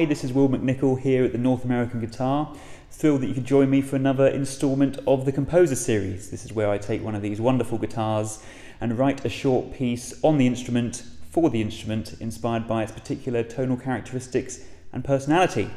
Hi, this is Will McNicol here at the North American Guitar. Thrilled that you could join me for another instalment of the Composer Series. This is where I take one of these wonderful guitars and write a short piece on the instrument for the instrument, inspired by its particular tonal characteristics and personality.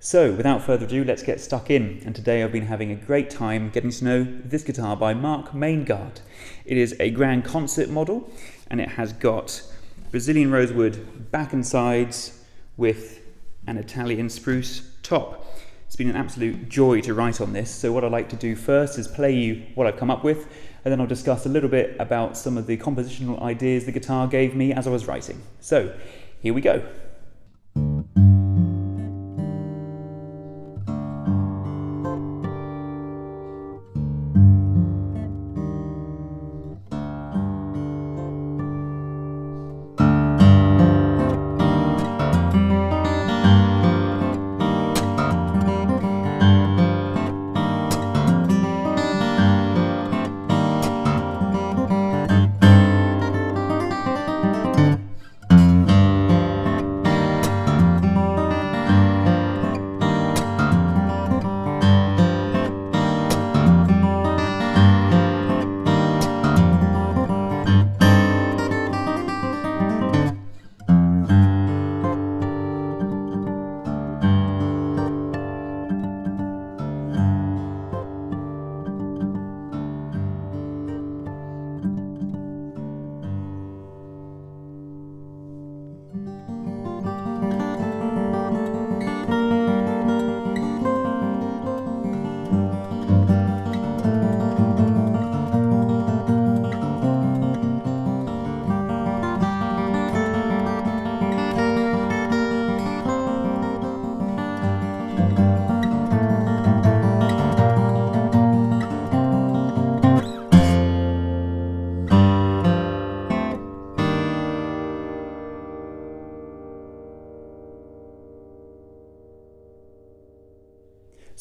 So, without further ado, let's get stuck in. And today I've been having a great time getting to know this guitar by Mark Maingard. It is a grand concert model and it has got Brazilian rosewood back and sides with an Italian spruce top. It's been an absolute joy to write on this. So what I'd like to do first is play you what I've come up with, and then I'll discuss a little bit about some of the compositional ideas the guitar gave me as I was writing. So here we go.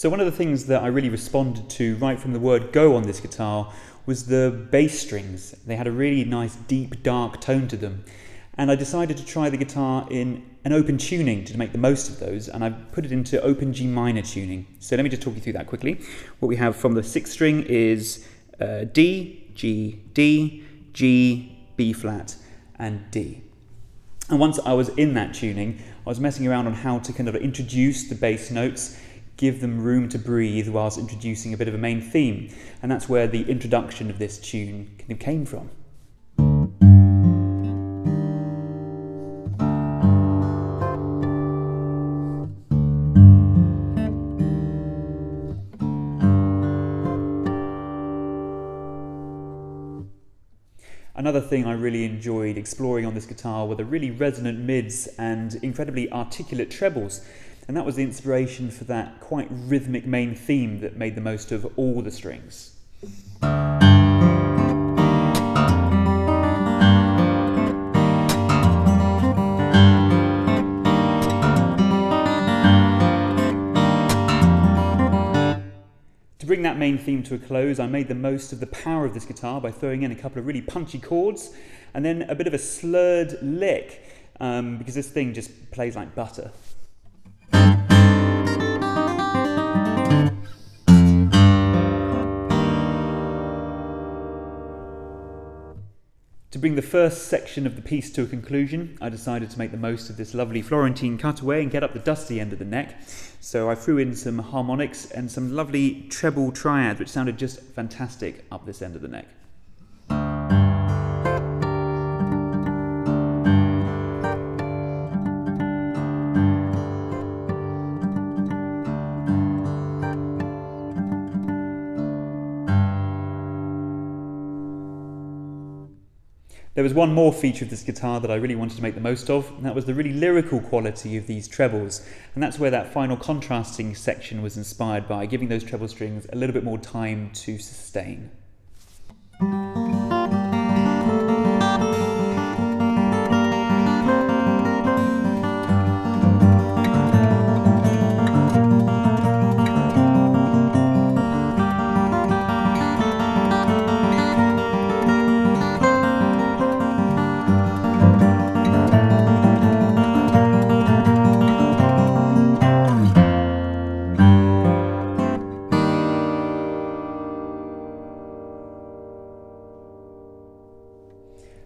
So one of the things that I really responded to right from the word go on this guitar was the bass strings. They had a really nice deep dark tone to them. And I decided to try the guitar in an open tuning to make the most of those, and I put it into open G minor tuning. So let me just talk you through that quickly. What we have from the sixth string is uh, D, G, D, G, B flat, and D. And once I was in that tuning, I was messing around on how to kind of introduce the bass notes give them room to breathe whilst introducing a bit of a main theme. And that's where the introduction of this tune kind of came from. Another thing I really enjoyed exploring on this guitar were the really resonant mids and incredibly articulate trebles. And that was the inspiration for that quite rhythmic main theme that made the most of all the strings. To bring that main theme to a close, I made the most of the power of this guitar by throwing in a couple of really punchy chords and then a bit of a slurred lick um, because this thing just plays like butter. Bring the first section of the piece to a conclusion, I decided to make the most of this lovely Florentine cutaway and get up the dusty end of the neck. So I threw in some harmonics and some lovely treble triads, which sounded just fantastic up this end of the neck. There was one more feature of this guitar that I really wanted to make the most of, and that was the really lyrical quality of these trebles. And that's where that final contrasting section was inspired by, giving those treble strings a little bit more time to sustain.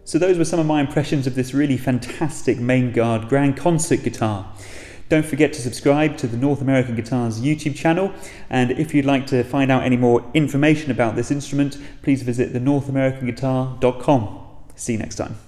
So those were some of my impressions of this really fantastic Maingard grand concert guitar. Don't forget to subscribe to the North American Guitars YouTube channel, and if you'd like to find out any more information about this instrument, please visit thenorthamericanguitar.com. See you next time.